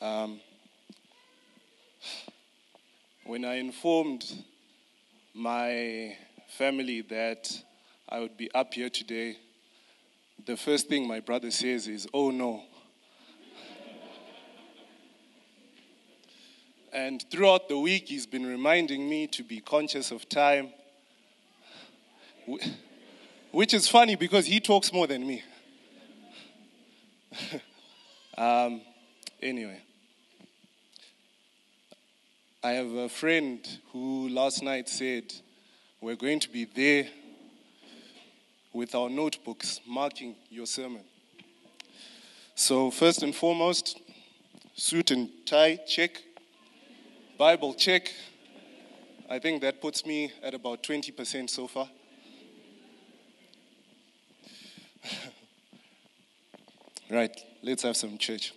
Um, when I informed my family that I would be up here today, the first thing my brother says is, Oh no. and throughout the week, he's been reminding me to be conscious of time, which is funny because he talks more than me. um, anyway, I have a friend who last night said, We're going to be there with our notebooks marking your sermon. So, first and foremost, suit and tie, check. Bible, check. I think that puts me at about 20% so far. right, let's have some church.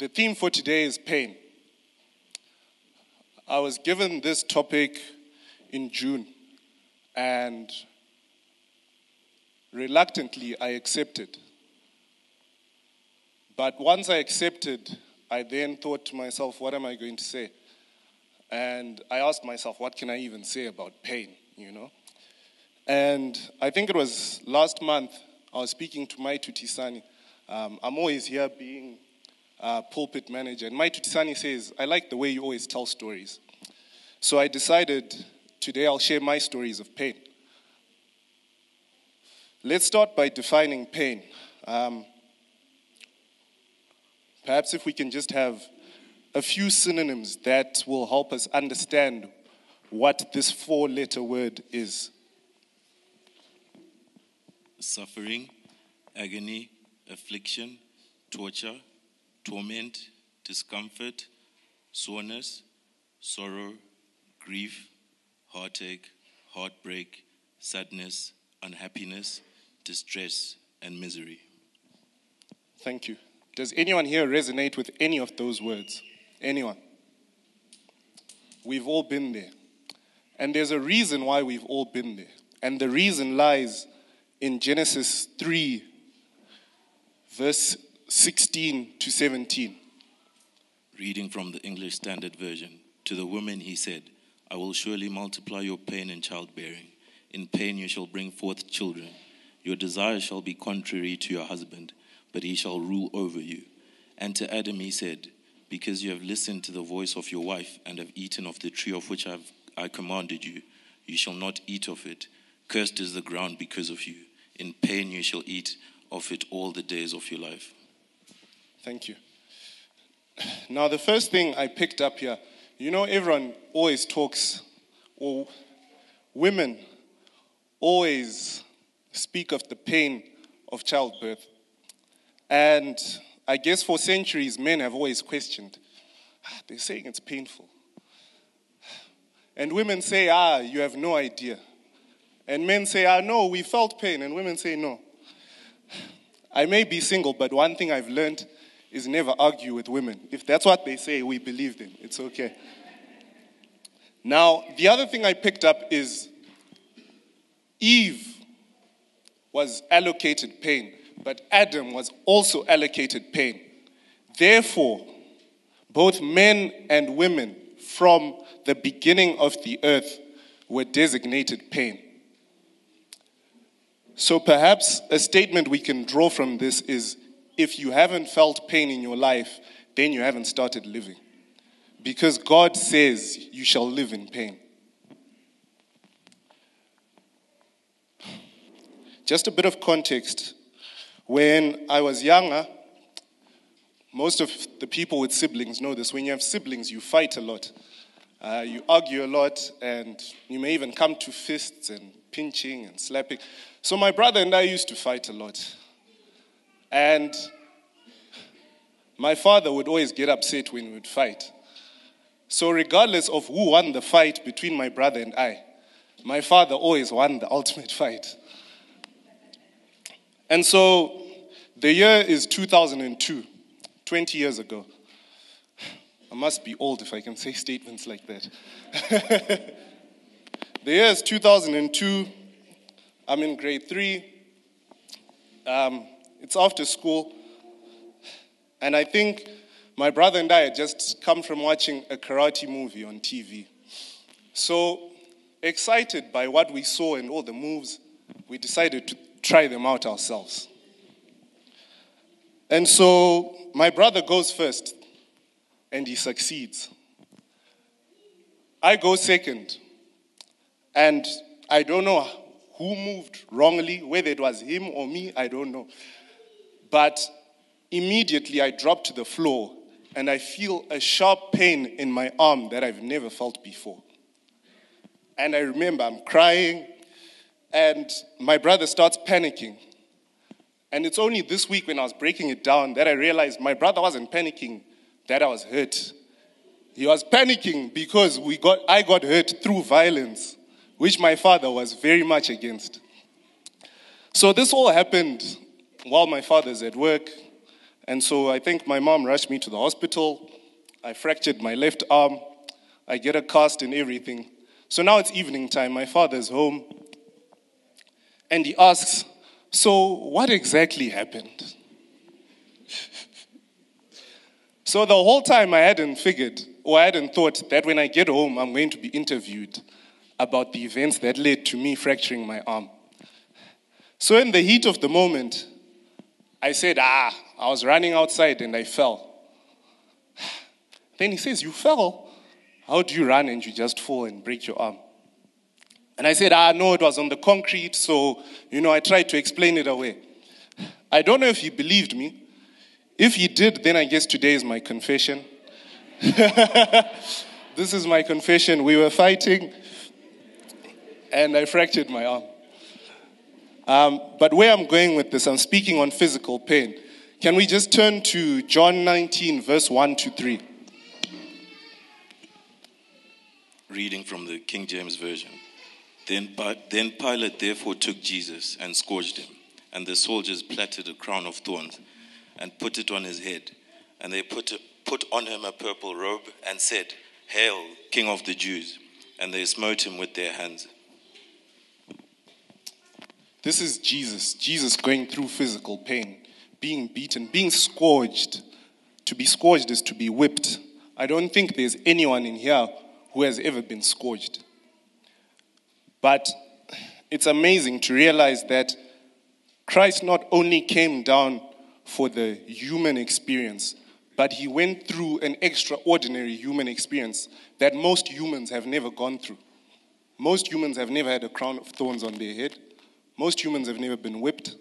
The theme for today is pain. I was given this topic in June, and reluctantly I accepted. But once I accepted, I then thought to myself, what am I going to say? And I asked myself, what can I even say about pain, you know? And I think it was last month, I was speaking to Mai Tutisani. Um, I'm always here being a pulpit manager. And Mai Tutisani says, I like the way you always tell stories. So I decided today I'll share my stories of pain. Let's start by defining pain. Um, perhaps if we can just have a few synonyms that will help us understand what this four letter word is suffering, agony, affliction, torture, torment, discomfort, soreness, sorrow, grief, heartache, heartbreak, sadness, unhappiness, distress, and misery. Thank you. Does anyone here resonate with any of those words? Anyone? We've all been there. And there's a reason why we've all been there. And the reason lies in Genesis 3, verse 16 to 17. Reading from the English Standard Version To the woman he said, I will surely multiply your pain in childbearing. In pain you shall bring forth children. Your desire shall be contrary to your husband, but he shall rule over you. And to Adam he said, Because you have listened to the voice of your wife and have eaten of the tree of which I, have, I commanded you, you shall not eat of it. Cursed is the ground because of you. In pain you shall eat of it all the days of your life. Thank you. Now, the first thing I picked up here, you know, everyone always talks, or women always speak of the pain of childbirth. And I guess for centuries, men have always questioned. Ah, they're saying it's painful. And women say, ah, you have no idea. And men say, ah, no, we felt pain. And women say, no. I may be single, but one thing I've learned is never argue with women. If that's what they say, we believe them. It's okay. Now, the other thing I picked up is Eve was allocated pain, but Adam was also allocated pain. Therefore, both men and women from the beginning of the earth were designated pain. So perhaps a statement we can draw from this is if you haven't felt pain in your life, then you haven't started living. Because God says you shall live in pain. Just a bit of context. When I was younger, most of the people with siblings know this. When you have siblings, you fight a lot. Uh, you argue a lot, and you may even come to fists and pinching and slapping. So, my brother and I used to fight a lot. And my father would always get upset when we would fight. So, regardless of who won the fight between my brother and I, my father always won the ultimate fight. And so the year is 2002, 20 years ago. I must be old if I can say statements like that. the year is 2002. I'm in grade three. Um, it's after school. And I think my brother and I had just come from watching a karate movie on TV. So, excited by what we saw and all the moves, we decided to try them out ourselves. And so, my brother goes first, and he succeeds. I go second, and I don't know who moved wrongly, whether it was him or me, I don't know. But immediately I drop to the floor and I feel a sharp pain in my arm that I've never felt before. And I remember I'm crying, and my brother starts panicking. And it's only this week when I was breaking it down that I realized my brother wasn't panicking that I was hurt. He was panicking because we got, I got hurt through violence, which my father was very much against. So this all happened while my father's at work. And so I think my mom rushed me to the hospital. I fractured my left arm. I get a cast and everything. So now it's evening time. My father's home. And he asks, So what exactly happened? so the whole time I hadn't figured or I hadn't thought that when I get home, I'm going to be interviewed about the events that led to me fracturing my arm. So, in the heat of the moment, I said, Ah, I was running outside and I fell. Then he says, You fell? How do you run and you just fall and break your arm? And I said, Ah, no, it was on the concrete. So, you know, I tried to explain it away. I don't know if he believed me. If he did, then I guess today is my confession. this is my confession. We were fighting and I fractured my arm. Um, but where I'm going with this, I'm speaking on physical pain. Can we just turn to John 19, verse 1 to 3? Reading from the King James Version. Then, then Pilate therefore took Jesus and scourged him, and the soldiers plaited a crown of thorns and put it on his head. And they put, a, put on him a purple robe and said, Hail, King of the Jews! And they smote him with their hands. This is Jesus. Jesus going through physical pain, being beaten, being scourged. To be scourged is to be whipped. I don't think there's anyone in here who has ever been scourged. But it's amazing to realize that Christ not only came down for the human experience, but he went through an extraordinary human experience that most humans have never gone through. Most humans have never had a crown of thorns on their head. Most humans have never been whipped.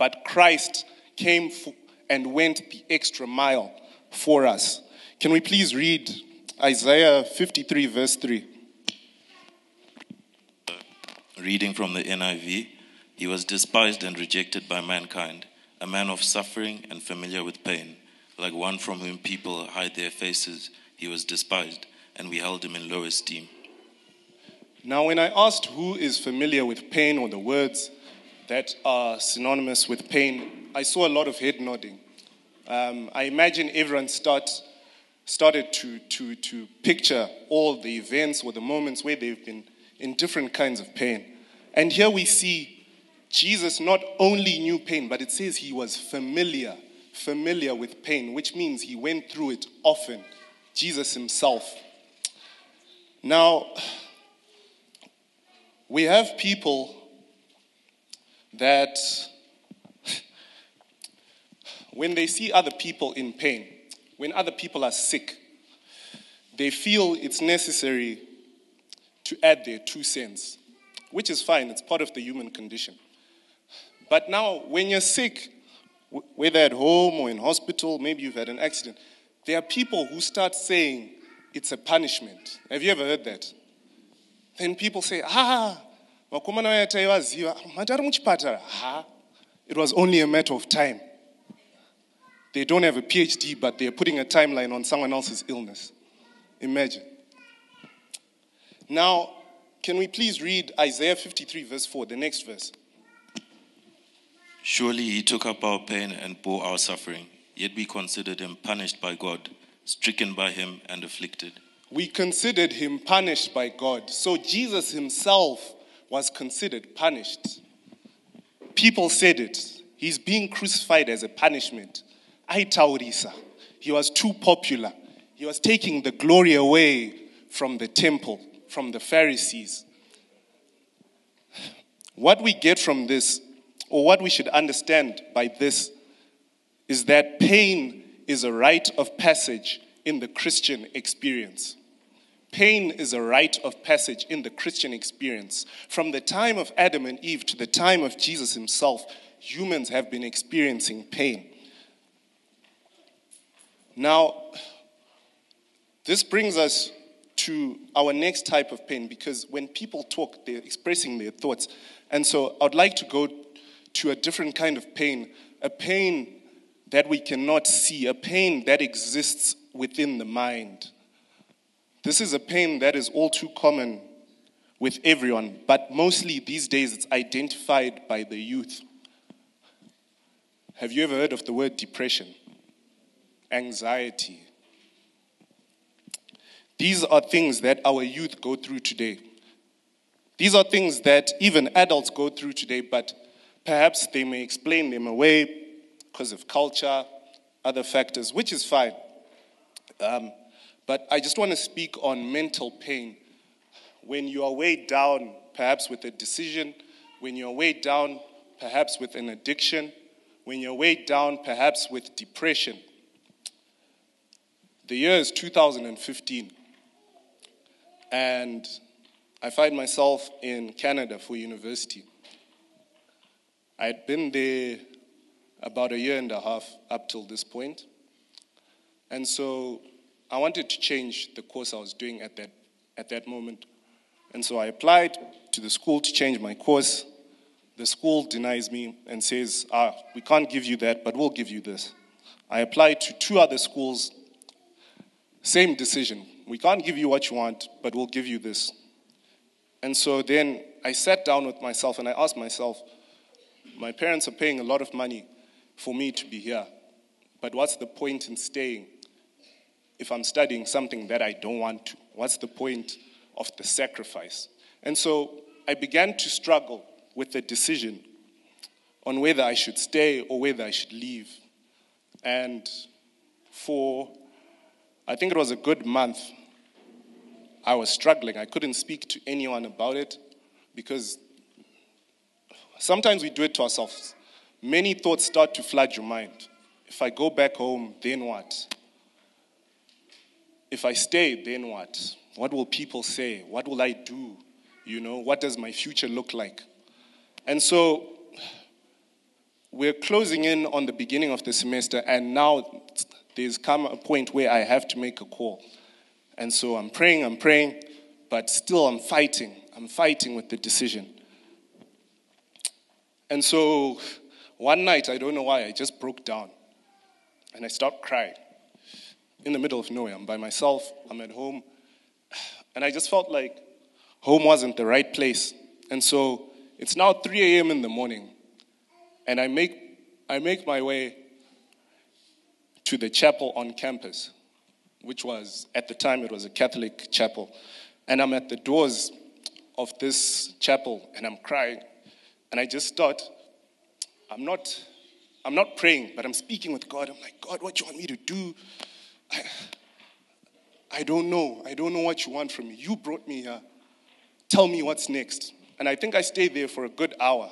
But Christ came and went the extra mile for us. Can we please read Isaiah 53, verse 3? Reading from the NIV He was despised and rejected by mankind, a man of suffering and familiar with pain. Like one from whom people hide their faces, he was despised, and we held him in low esteem. Now, when I asked who is familiar with pain or the words that are synonymous with pain, I saw a lot of head nodding. Um, I imagine everyone start, started to, to, to picture all the events or the moments where they've been in different kinds of pain. And here we see Jesus not only knew pain, but it says he was familiar, familiar with pain, which means he went through it often. Jesus himself. Now, we have people that, when they see other people in pain, when other people are sick, they feel it's necessary to add their two cents, which is fine, it's part of the human condition. But now, when you're sick, whether at home or in hospital, maybe you've had an accident, there are people who start saying it's a punishment. Have you ever heard that? Then people say, ah, makomana ayataivaziva matari muchipatara ha it was only a matter of time they don't have a phd but they're putting a timeline on someone else's illness imagine now, can we please read Isaiah 53, verse 4, the next verse? Surely he took up our pain and bore our suffering, yet we considered him punished by God, stricken by him and afflicted. We considered him punished by God. So Jesus himself was considered punished. People said it. He's being crucified as a punishment. aitaurisa. He was too popular. He was taking the glory away from the temple, from the Pharisees. What we get from this, or what we should understand by this, is that pain is a rite of passage in the Christian experience. Pain is a rite of passage in the Christian experience. From the time of Adam and Eve to the time of Jesus himself, humans have been experiencing pain. Now, this brings us to our next type of pain because when people talk, they're expressing their thoughts. And so I'd like to go to a different kind of pain, a pain that we cannot see, a pain that exists within the mind. This is a pain that is all too common with everyone, but mostly these days it's identified by the youth. Have you ever heard of the word depression? Anxiety. These are things that our youth go through today. These are things that even adults go through today, but perhaps they may explain them away because of culture, other factors, which is fine. Um, but I just want to speak on mental pain. When you are weighed down, perhaps with a decision, when you're weighed down, perhaps with an addiction, when you're weighed down, perhaps with depression. The year is 2015, and I find myself in Canada for university. I had been there about a year and a half up till this point. And so I wanted to change the course I was doing at that, at that moment. And so I applied to the school to change my course. The school denies me and says, ah, we can't give you that, but we'll give you this. I applied to two other schools, same decision. We can't give you what you want, but we'll give you this. And so then I sat down with myself and I asked myself, my parents are paying a lot of money for me to be here, but what's the point in staying if I'm studying something that I don't want to? What's the point of the sacrifice? And so I began to struggle with the decision on whether I should stay or whether I should leave. And for, I think it was a good month, I was struggling. I couldn't speak to anyone about it because sometimes we do it to ourselves. Many thoughts start to flood your mind. If I go back home, then what? If I stay, then what? What will people say? What will I do? You know, what does my future look like? And so we're closing in on the beginning of the semester, and now there's come a point where I have to make a call. And so I'm praying, I'm praying, but still I'm fighting. I'm fighting with the decision. And so one night, I don't know why, I just broke down and I stopped crying in the middle of nowhere. I'm by myself, I'm at home. And I just felt like home wasn't the right place. And so it's now 3 a.m. in the morning. And I make, I make my way to the chapel on campus, which was, at the time, it was a Catholic chapel. And I'm at the doors of this chapel and I'm crying. And I just thought, I'm not, I'm not praying, but I'm speaking with God. I'm like, God, what do you want me to do? I, I don't know. I don't know what you want from me. You brought me here. Tell me what's next. And I think I stayed there for a good hour.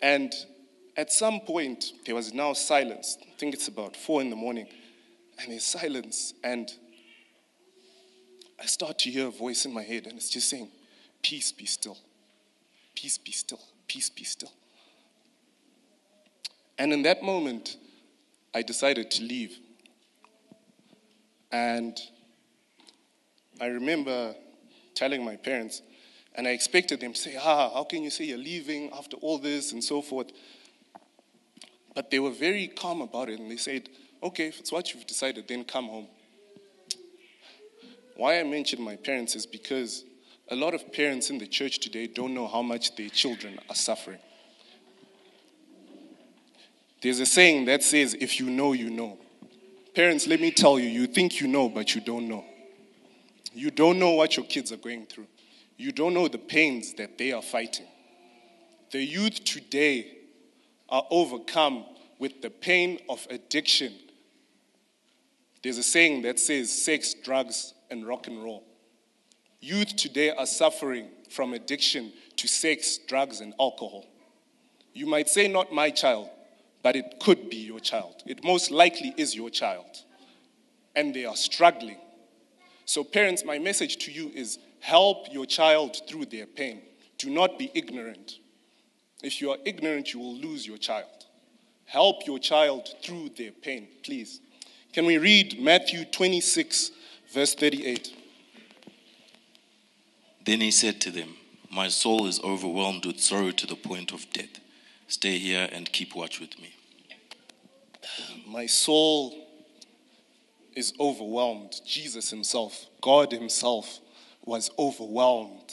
And at some point, there was now silence. I think it's about four in the morning. And there's silence. And I start to hear a voice in my head, and it's just saying, Peace be still. Peace be still. Peace be still. And in that moment, I decided to leave. And I remember telling my parents, and I expected them to say, Ah, how can you say you're leaving after all this and so forth? But they were very calm about it and they said, Okay, if it's what you've decided, then come home. Why I mention my parents is because a lot of parents in the church today don't know how much their children are suffering. There's a saying that says, If you know, you know. Parents, let me tell you, you think you know, but you don't know. You don't know what your kids are going through. You don't know the pains that they are fighting. The youth today are overcome with the pain of addiction. There's a saying that says sex, drugs, and rock and roll. Youth today are suffering from addiction to sex, drugs, and alcohol. You might say, not my child, but it could be your child. It most likely is your child. And they are struggling. So, parents, my message to you is help your child through their pain. Do not be ignorant. If you are ignorant, you will lose your child. Help your child through their pain, please. Can we read Matthew 26, verse 38? Then he said to them, My soul is overwhelmed with sorrow to the point of death. Stay here and keep watch with me. My soul is overwhelmed. Jesus Himself, God Himself, was overwhelmed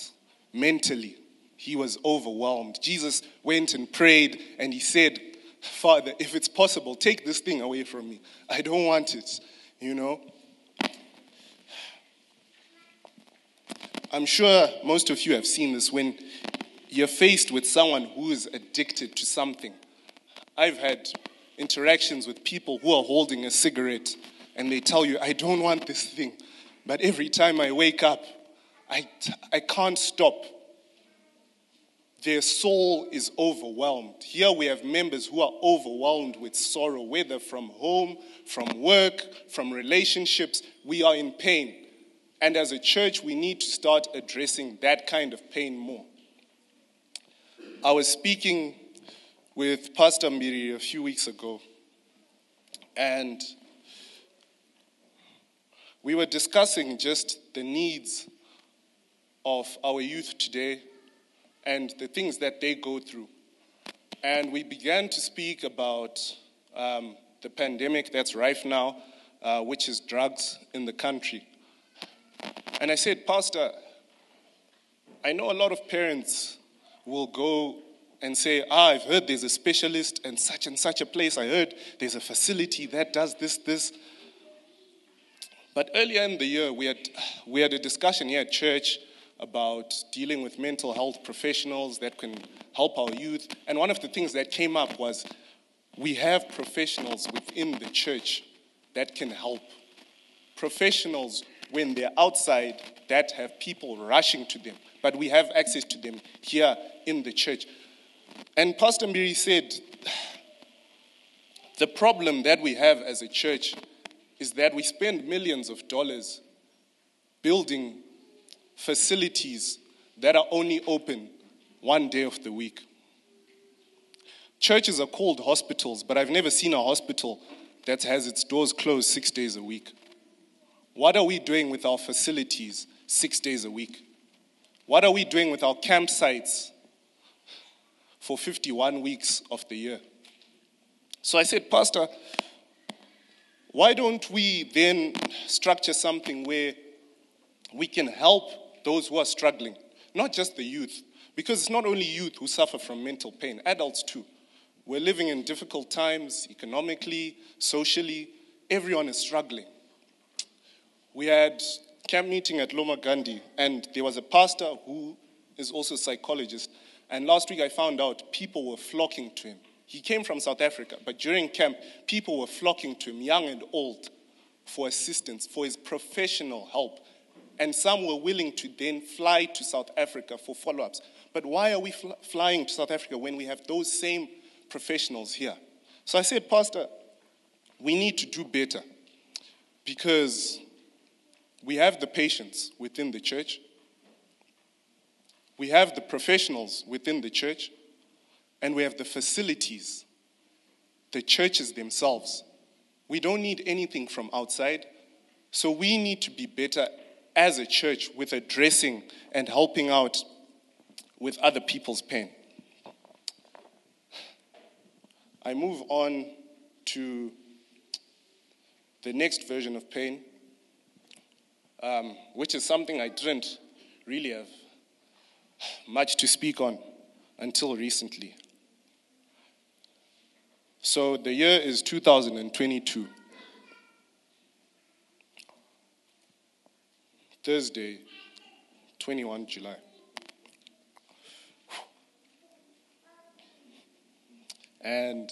mentally. He was overwhelmed. Jesus went and prayed and He said, Father, if it's possible, take this thing away from me. I don't want it, you know. I'm sure most of you have seen this when you're faced with someone who is addicted to something. I've had interactions with people who are holding a cigarette and they tell you, I don't want this thing. But every time I wake up, I, I can't stop. Their soul is overwhelmed. Here we have members who are overwhelmed with sorrow, whether from home, from work, from relationships. We are in pain. And as a church, we need to start addressing that kind of pain more. I was speaking with Pastor Mbiri a few weeks ago, and we were discussing just the needs of our youth today and the things that they go through. And we began to speak about um, the pandemic that's rife now, uh, which is drugs in the country. And I said, Pastor, I know a lot of parents will go and say, Ah, I've heard there's a specialist in such and such a place. I heard there's a facility that does this, this. But earlier in the year, we had, we had a discussion here at church about dealing with mental health professionals that can help our youth. And one of the things that came up was we have professionals within the church that can help. Professionals when they're outside that have people rushing to them, but we have access to them here in the church. And Pastor Mbiri said, the problem that we have as a church is that we spend millions of dollars building facilities that are only open one day of the week. Churches are called hospitals, but I've never seen a hospital that has its doors closed six days a week. What are we doing with our facilities six days a week? What are we doing with our campsites for 51 weeks of the year? So I said, Pastor, why don't we then structure something where we can help those who are struggling, not just the youth, because it's not only youth who suffer from mental pain, adults too. We're living in difficult times economically, socially, everyone is struggling we had camp meeting at Lomagundi, and there was a pastor who is also a psychologist. And last week I found out people were flocking to him. He came from South Africa, but during camp, people were flocking to him, young and old, for assistance, for his professional help. And some were willing to then fly to South Africa for follow ups. But why are we fl- flying to South Africa when we have those same professionals here? So I said, Pastor, we need to do better because we have the patients within the church, we have the professionals within the church, and we have the facilities, the churches themselves. We don't need anything from outside, so we need to be better as a church with addressing and helping out with other people's pain. I move on to the next version of pain, um, which is something I didn't really have much to speak on until recently. So the year is 2022. Thursday, 21 July. And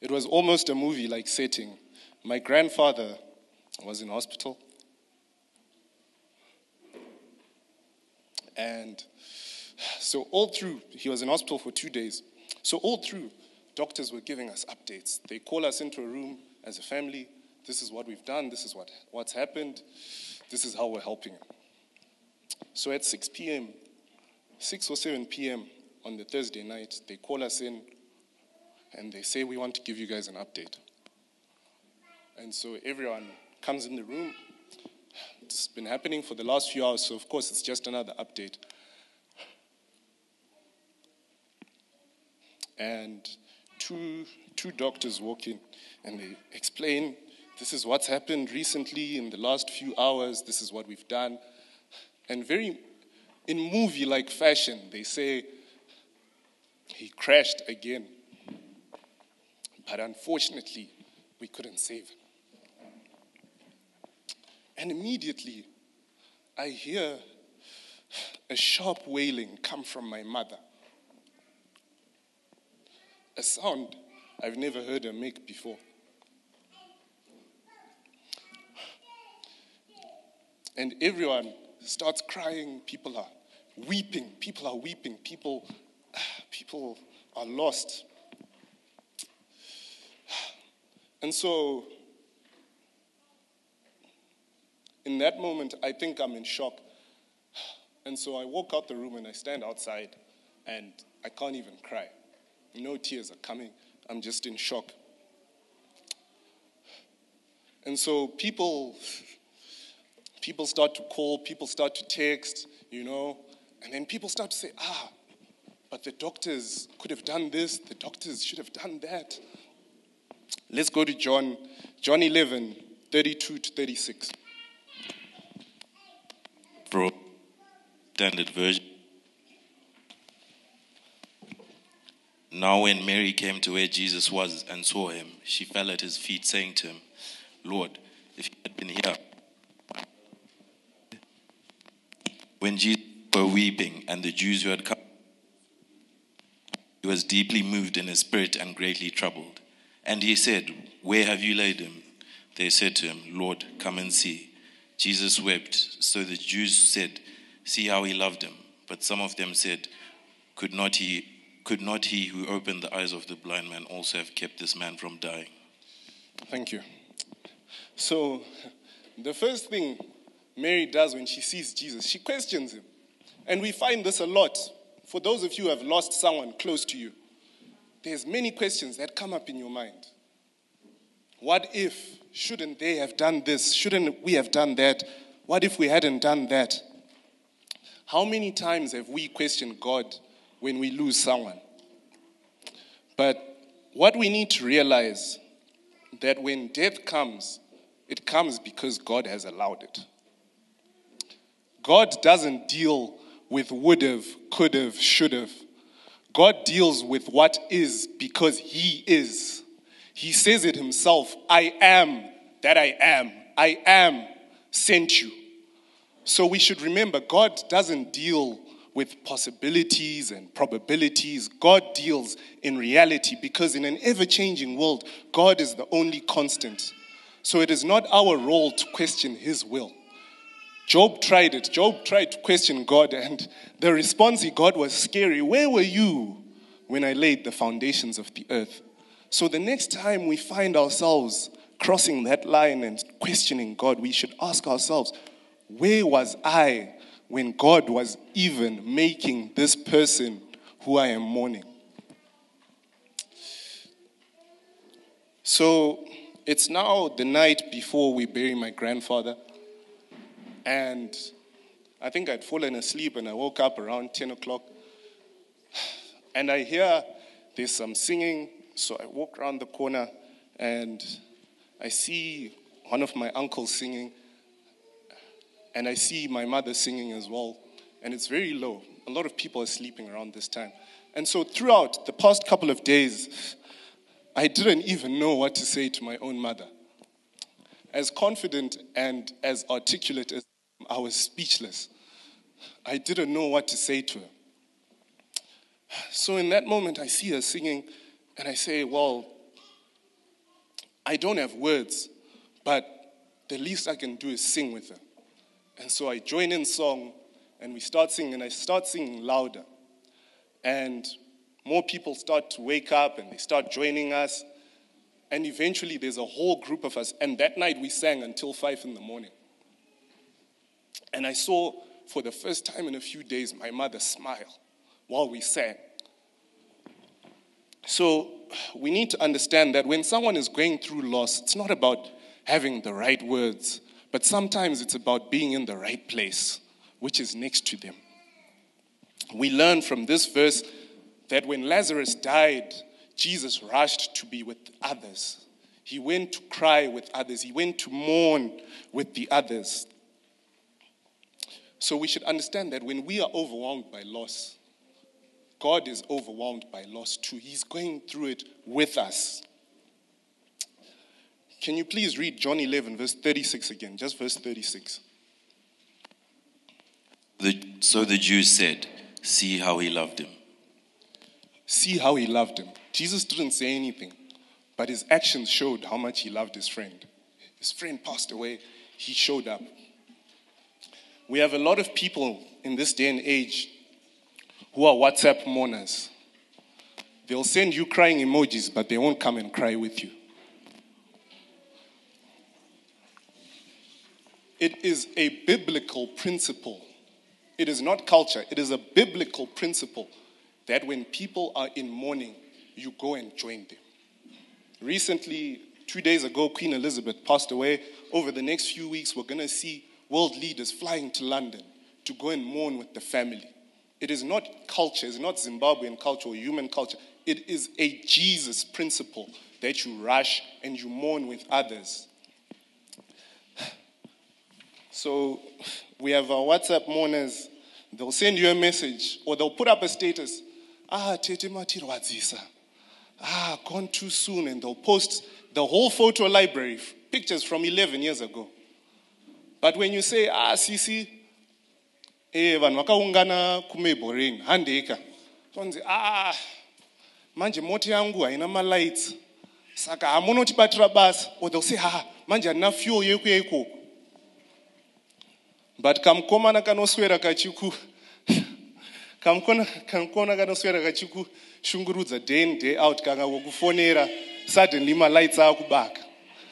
It was almost a movie like setting. My grandfather was in hospital. And so, all through, he was in hospital for two days. So, all through, doctors were giving us updates. They call us into a room as a family. This is what we've done. This is what, what's happened. This is how we're helping him. So, at 6 p.m., 6 or 7 p.m. on the Thursday night, they call us in and they say, We want to give you guys an update. And so everyone comes in the room. It's been happening for the last few hours, so of course it's just another update. And two, two doctors walk in and they explain this is what's happened recently in the last few hours, this is what we've done. And very in movie like fashion, they say he crashed again. But unfortunately, we couldn't save him. And immediately, I hear a sharp wailing come from my mother. A sound I've never heard her make before. And everyone starts crying. People are weeping. People are weeping. People, people are lost. And so in that moment, I think I'm in shock. And so I walk out the room and I stand outside and I can't even cry. No tears are coming. I'm just in shock. And so people people start to call, people start to text, you know, and then people start to say, ah, but the doctors could have done this, the doctors should have done that. Let's go to John, John 11, 32 to 36 for standard version. Now, when Mary came to where Jesus was and saw him, she fell at his feet, saying to him, Lord, if you had been here. When Jesus were weeping, and the Jews who had come, he was deeply moved in his spirit and greatly troubled. And he said, Where have you laid him? They said to him, Lord, come and see. Jesus wept. So the Jews said, See how he loved him. But some of them said, Could not he, could not he who opened the eyes of the blind man also have kept this man from dying? Thank you. So, the first thing Mary does when she sees Jesus, she questions him. And we find this a lot. For those of you who have lost someone close to you, there's many questions that come up in your mind. What if? Shouldn't they have done this? Shouldn't we have done that? What if we hadn't done that? How many times have we questioned God when we lose someone? But what we need to realize that when death comes, it comes because God has allowed it. God doesn't deal with would have, could have, should have. God deals with what is because He is. He says it himself I am that I am. I am sent you. So we should remember God doesn't deal with possibilities and probabilities. God deals in reality because in an ever changing world, God is the only constant. So it is not our role to question his will. Job tried it. Job tried to question God, and the response he got was scary. Where were you when I laid the foundations of the earth? So the next time we find ourselves crossing that line and questioning God, we should ask ourselves, where was I when God was even making this person who I am mourning? So it's now the night before we bury my grandfather. And I think I'd fallen asleep and I woke up around 10 o'clock. And I hear there's some singing so I walk around the corner and I see one of my uncles singing, and I see my mother singing as well. And it's very low. A lot of people are sleeping around this time. And so throughout the past couple of days, I didn't even know what to say to my own mother. As confident and as articulate as I was speechless, I didn't know what to say to her. So in that moment, I see her singing and I say, Well, I don't have words, but the least I can do is sing with her. And so I join in song and we start singing, and I start singing louder. And more people start to wake up and they start joining us. And eventually there's a whole group of us. And that night we sang until five in the morning. And I saw for the first time in a few days my mother smile while we sang. So we need to understand that when someone is going through loss, it's not about having the right words, but sometimes it's about being in the right place, which is next to them. We learn from this verse that when Lazarus died, Jesus rushed to be with others. He went to cry with others. He went to mourn with the others. So we should understand that when we are overwhelmed by loss, God is overwhelmed by loss too. He's going through it with us. Can you please read John 11, verse 36 again? Just verse 36. The, so the Jews said, See how he loved him. See how he loved him. Jesus didn't say anything, but his actions showed how much he loved his friend. His friend passed away, he showed up. We have a lot of people in this day and age who are WhatsApp mourners. They'll send you crying emojis, but they won't come and cry with you. It is a biblical principle. It is not culture, it is a biblical principle that when people are in mourning, you go and join them. Recently, two days ago, Queen Elizabeth passed away. Over the next few weeks, we're going to see world leaders flying to London to go and mourn with the family. It is not culture, it's not Zimbabwean culture or human culture. It is a Jesus principle that you rush and you mourn with others. So we have our WhatsApp mourners. They'll send you a message or they'll put up a status. Ah, Tete Matirwadzisa. Ah, gone too soon. And they'll post the whole photo library, pictures from 11 years ago. But when you say, ah, Sisi, eh vanhu vakaungana kumeboring handeka sonzi ah manje moti yangu haina malights. Saka hamunotibatira basa. Or they'll say ha manje handina fuel yekuya ikoko. But kamukomana kanoswera kachiku kamukomana kanoswera kachikushungurudza day in day out kanga wokufonera suddenly malights akubaka.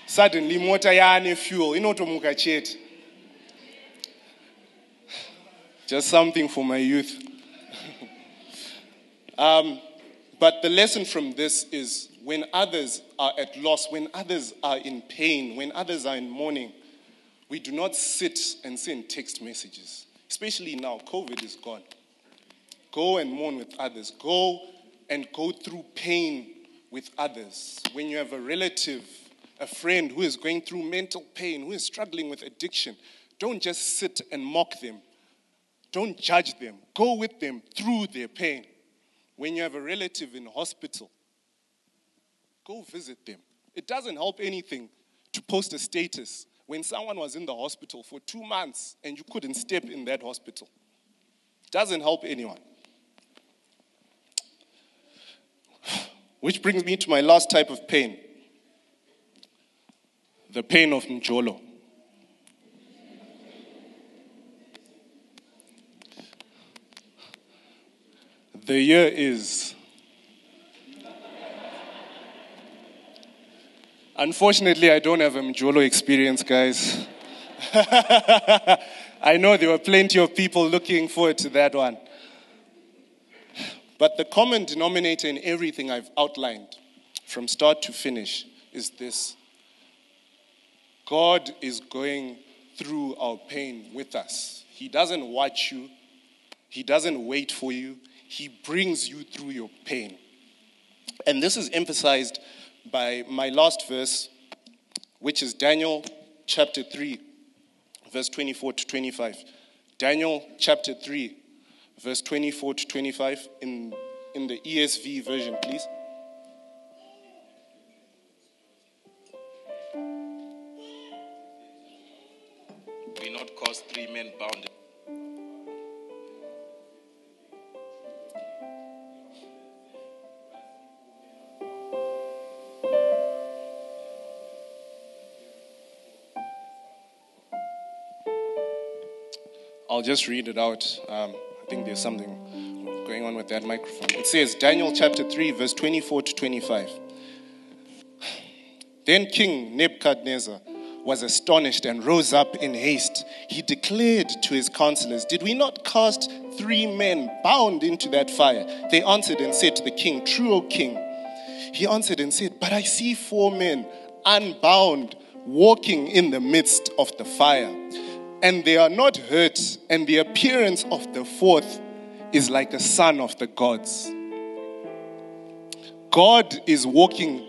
Suddenly mota yaane fuel inotomuka chete Just something for my youth. um, but the lesson from this is when others are at loss, when others are in pain, when others are in mourning, we do not sit and send text messages. Especially now, COVID is gone. Go and mourn with others. Go and go through pain with others. When you have a relative, a friend who is going through mental pain, who is struggling with addiction, don't just sit and mock them. Don't judge them. Go with them through their pain. When you have a relative in hospital, go visit them. It doesn't help anything to post a status when someone was in the hospital for two months and you couldn't step in that hospital. It doesn't help anyone. Which brings me to my last type of pain the pain of Mjolo. The year is. Unfortunately, I don't have a Mjolo experience, guys. I know there were plenty of people looking forward to that one. But the common denominator in everything I've outlined from start to finish is this God is going through our pain with us. He doesn't watch you, He doesn't wait for you, He brings you through your pain. And this is emphasized by my last verse, which is Daniel chapter 3, verse 24 to 25. Daniel chapter 3, verse 24 to 25 in, in the ESV version, please. Just read it out. Um, I think there's something going on with that microphone. It says, Daniel chapter 3, verse 24 to 25. Then King Nebuchadnezzar was astonished and rose up in haste. He declared to his counselors, Did we not cast three men bound into that fire? They answered and said to the king, True, O king. He answered and said, But I see four men unbound walking in the midst of the fire, and they are not hurt, and the appearance of the fourth is like a son of the gods. God is walking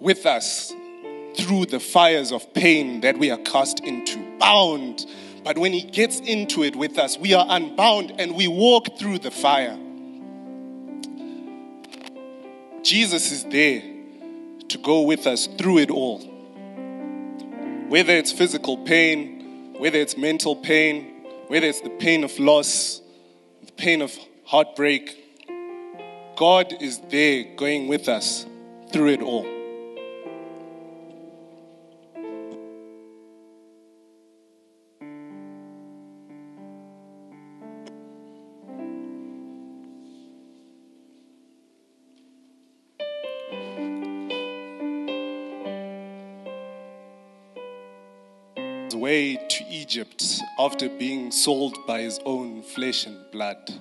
with us through the fires of pain that we are cast into, bound. But when He gets into it with us, we are unbound and we walk through the fire. Jesus is there to go with us through it all. Whether it's physical pain, whether it's mental pain, whether it's the pain of loss, the pain of heartbreak, God is there going with us through it all. After being sold by his own flesh and blood.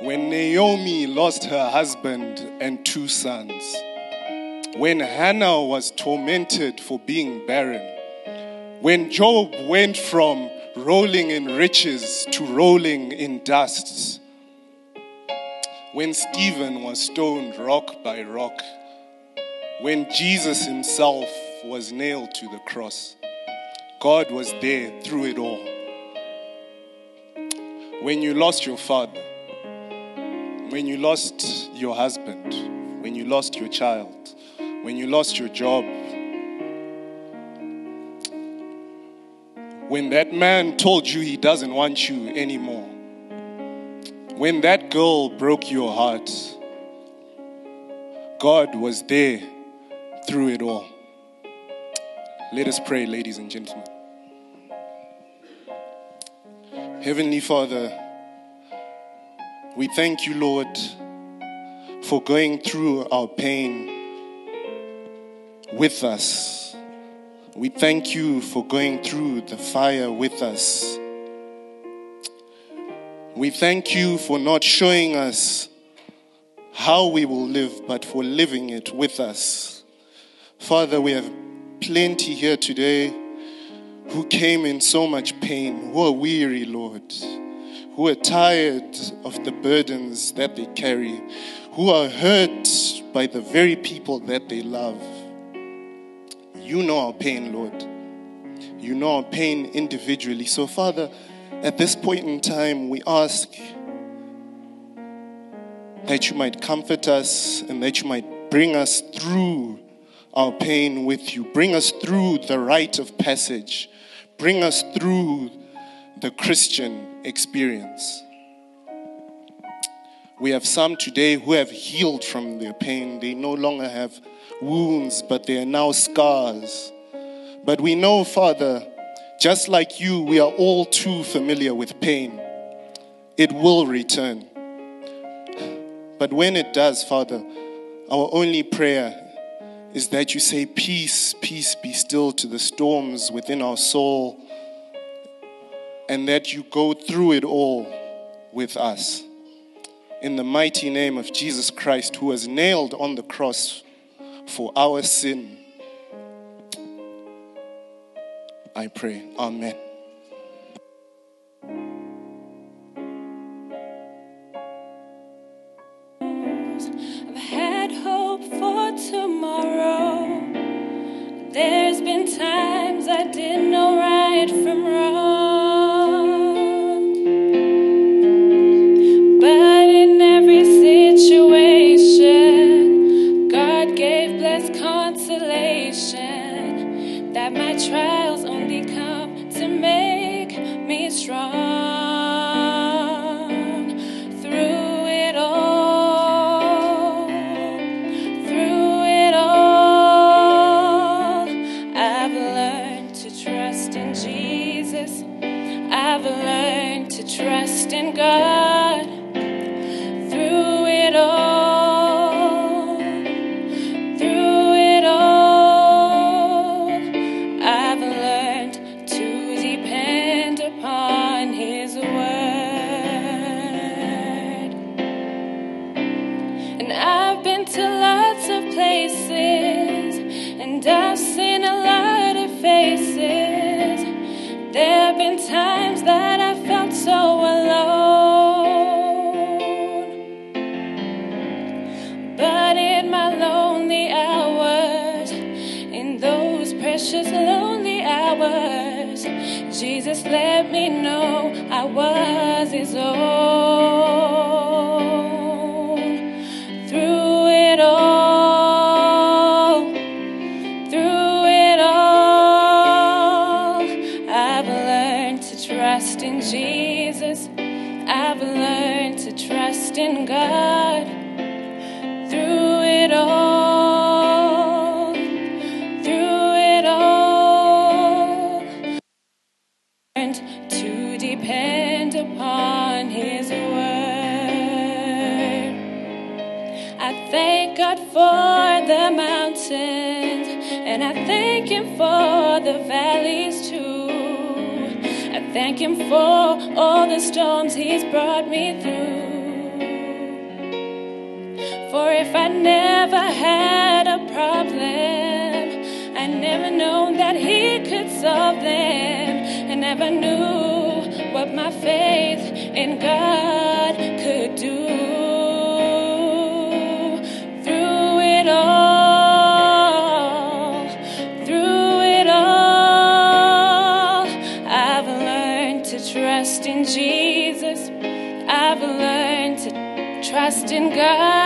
When Naomi lost her husband and two sons. When Hannah was tormented for being barren. When Job went from rolling in riches to rolling in dusts, When Stephen was stoned rock by rock. When Jesus himself was nailed to the cross. God was there through it all. When you lost your father, when you lost your husband, when you lost your child, when you lost your job, when that man told you he doesn't want you anymore, when that girl broke your heart, God was there through it all. Let us pray, ladies and gentlemen. Heavenly Father, we thank you, Lord, for going through our pain with us. We thank you for going through the fire with us. We thank you for not showing us how we will live, but for living it with us. Father, we have plenty here today who came in so much pain, who are weary, Lord, who are tired of the burdens that they carry, who are hurt by the very people that they love. You know our pain, Lord. You know our pain individually. So, Father, at this point in time, we ask that you might comfort us and that you might bring us through our pain with you. Bring us through the rite of passage. Bring us through the Christian experience. We have some today who have healed from their pain. They no longer have wounds, but they are now scars. But we know, Father, just like you, we are all too familiar with pain. It will return. But when it does, Father, our only prayer is that you say, Peace, peace be still to the storms within our soul, and that you go through it all with us. In the mighty name of Jesus Christ, who was nailed on the cross for our sin, I pray. Amen. I've been to lots of places, and I've seen a lot of faces. There have been times that I felt so alone. But in my lonely hours, in those precious lonely hours, Jesus let me know I was His own. The valleys too. I thank Him for all the storms He's brought me through. For if I never had a problem, I never known that He could solve them. I never knew what my faith in God could do. Trust in God